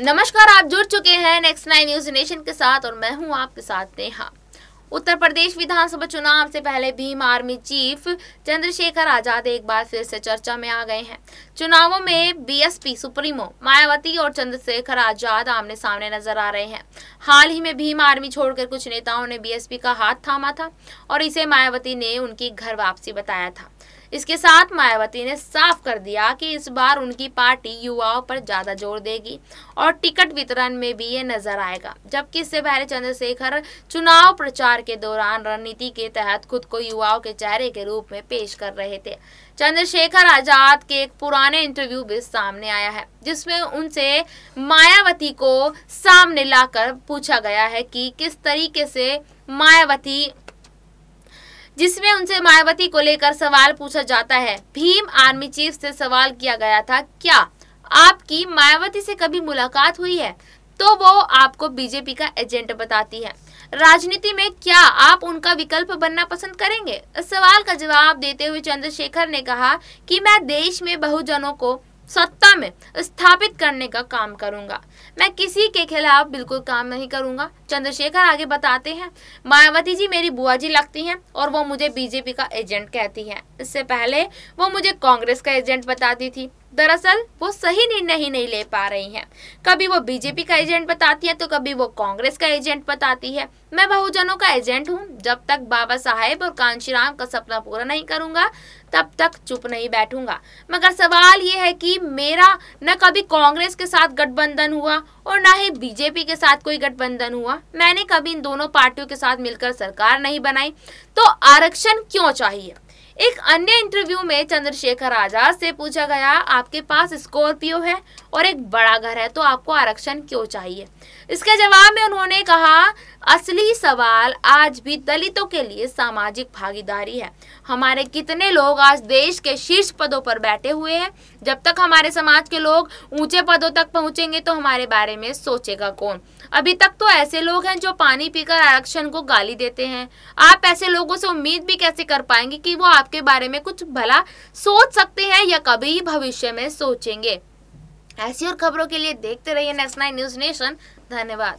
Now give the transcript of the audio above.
नमस्कार, आप जुड़ चुके हैं नेक्स्ट नाइन न्यूज़ नेशन के साथ और मैं हूँ आपके साथ नेहा। उत्तर प्रदेश विधानसभा चुनाव से पहले भीम आर्मी चीफ चंद्रशेखर आज़ाद एक बार फिर से चर्चा में आ गए हैं। चुनावों में बीएसपी सुप्रीमो, मायावती और चंद्रशेखर आज़ाद आमने सामने नज़र आ रहे हैं। हाल ही में भीम आर्मी छोड़कर कुछ नेताओं ने बीएसपी का हाथ थामा था और इसे मायावती ने उनकी घर वापसी बताया था। इसके साथ मायावती ने साफ़ कर दिया कि इस बार उनकी पार्टी युवाओं पर ज़्यादा ज़ोर देगी और टिकट वितरण में भी ये नज़र आएगा, जबकि इससे पहले चंद्रशेखर चुनाव प्रचार के दौरान रणनीति के तहत खुद को युवाओं के चेहरे के रूप में पेश कर रहे थे। चंद्रशेखर आज़ाद के एक पुराने इंटरव्यू भी सामने आया है, जिसमें उनसे मायावती को सामने लाकर पूछा गया है कि किस तरीके से मायावती जिसमें उनसे मायावती को लेकर सवाल पूछा जाता है। भीम आर्मी चीफ से सवाल किया गया था, क्या आपकी मायावती से कभी मुलाकात हुई है? तो वो आपको बीजेपी का एजेंट बताती है। राजनीति में क्या आप उनका विकल्प बनना पसंद करेंगे? इस सवाल का जवाब देते हुए चंद्रशेखर ने कहा कि मैं देश में बहुजनों को सत्ता में स्थापित करने का काम करूँगा। मैं किसी के खिलाफ बिल्कुल काम नहीं करूँगा। चंद्रशेखर आगे बताते हैं, मायावती जी मेरी बुआ जी लगती हैं और वो मुझे बीजेपी का एजेंट कहती हैं। इससे पहले वो मुझे कांग्रेस का एजेंट बताती थी। दरअसल, वो सही निर्णय ही नहीं ले पा रही हैं। कभी वो बीजेपी का एजेंट बताती है तो कभी वो कांग्रेस का एजेंट बताती है। मैं बहुजनों का एजेंट हूँ। जब तक बाबा साहेब और कांशीराम का सपना पूरा नहीं करूँगा, तब तक चुप नहीं बैठूँगा। मगर सवाल ये है कि मेरा न कभी कांग्रेस के साथ गठबंधन हुआ और न ही बीजेपी के साथ कोई गठबंधन हुआ। मैंने कभी इन दोनों पार्टियों के साथ मिलकर सरकार नहीं बनाई। तो आरक्षण क्यों चाहिए? एक अन्य इंटरव्यू में चंद्रशेखर आज़ाद से पूछा गया, आपके पास स्कॉर्पियो है और एक बड़ा घर है तो आपको आरक्षण क्यों चाहिए? इसके जवाब में उन्होंने कहा, असली सवाल आज भी दलितों के लिए सामाजिक भागीदारी है। हमारे कितने लोग आज देश के शीर्ष पदों पर बैठे हुए हैं जब तक हमारे समाज के लोग ऊँचे पदों तक पहुँचेंगे तो हमारे बारे में सोचेगा कौन? अभी तक तो ऐसे लोग हैं जो पानी पीकर आरक्षण को गाली देते हैं। आप ऐसे लोगों से उम्मीद भी कैसे कर पाएँगे कि वो आपके बारे में कुछ भला सोच सकते हैं या कभी भविष्य में सोचेंगे? ऐसी और खबरों के लिए देखते रहिए नेशनल न्यूज़ नेशन धन्यवाद।